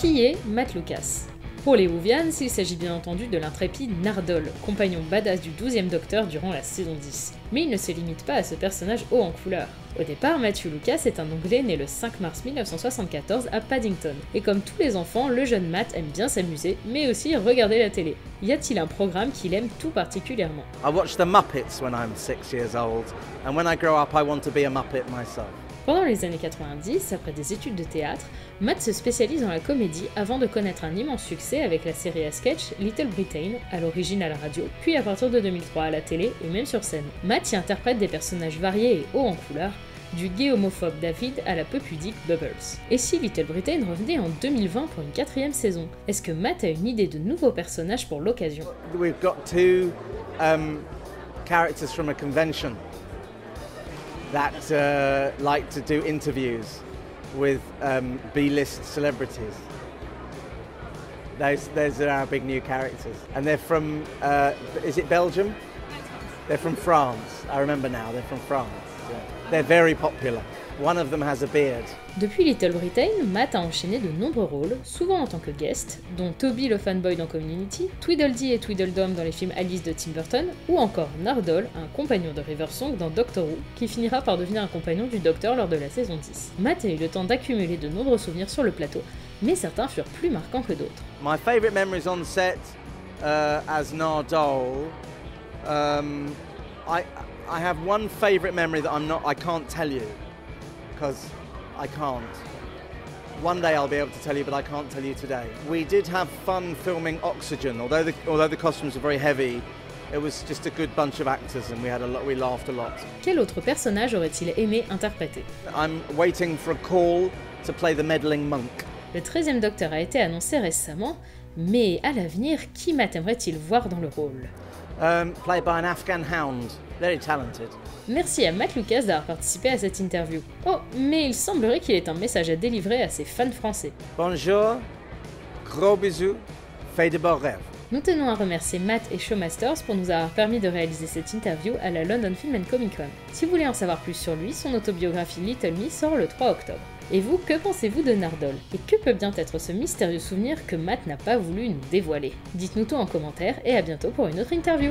Qui est Matt Lucas? Pour les Whovians, il s'agit bien entendu de l'intrépide Nardole, compagnon badass du 12e Docteur durant la saison 10. Mais il ne se limite pas à ce personnage haut en couleur. Au départ, Matthew Lucas est un Anglais né le 5 mars 1974 à Paddington. Et comme tous les enfants, le jeune Matt aime bien s'amuser, mais aussi regarder la télé. Y a-t-il un programme qu'il aime tout particulièrement? I the Muppets when I'm years old, and when I grow up, I want to be a Muppet myself. Pendant les années 90, après des études de théâtre, Matt se spécialise dans la comédie avant de connaître un immense succès avec la série à sketch Little Britain, à l'origine à la radio, puis à partir de 2003 à la télé et même sur scène. Matt y interprète des personnages variés et hauts en couleur, du gay homophobe David à la peu pudique Bubbles. Et si Little Britain revenait en 2020 pour une quatrième saison Est-ce que Matt a une idée de nouveaux personnages pour l'occasion? We've got two um, characters from a convention that uh, like to do interviews with um, B-list celebrities. Those, those are our big new characters, and they're from. Uh, is it Belgium? They're from France. I remember now. They're from France. Yeah. They're very popular. One of them has a beard. Depuis Little Britain, Matt a enchaîné de nombreux rôles, souvent en tant que guest, dont Toby le fanboy dans Community, Tweedledee et Tweedledum dans les films Alice de Tim Burton, ou encore Nardole, un compagnon de Riversong dans Doctor Who, qui finira par devenir un compagnon du Docteur lors de la saison 10. Matt a eu le temps d'accumuler de nombreux souvenirs sur le plateau, mais certains furent plus marquants que d'autres. My favourite memories on set uh, as Nardole. Um, I I have one favourite memory that I'm not I can't tell you because I can't. One day I'll be able to tell you, but I can't tell you today. We did have fun filming Oxygen, although the although the costumes were very heavy. It was just a good bunch of actors, and we had a lot. We laughed a lot. Quel autre personnage aurait-il aimé interpréter? I'm waiting for a call to play the meddling monk. Le 13e Docteur a été annoncé récemment, mais à l'avenir, qui Matt aimerait-il voir dans le rôle? Um, played by an Afghan hound, very talented. Merci à Matt Lucas d'avoir participé à cette interview. Oh, mais il semblerait qu'il ait un message à délivrer à ses fans français. Bonjour, gros bisous, fais de beaux rêves. Nous tenons à remercier Matt et Showmasters pour nous avoir permis de réaliser cette interview à la London Film and Comic Con. Si vous voulez en savoir plus sur lui, son autobiographie Little Me sort le 3 octobre. Et vous, que pensez-vous de Nardole? Et que peut bien être ce mystérieux souvenir que Matt n'a pas voulu nous dévoiler? Dites-nous tout en commentaire et à bientôt pour une autre interview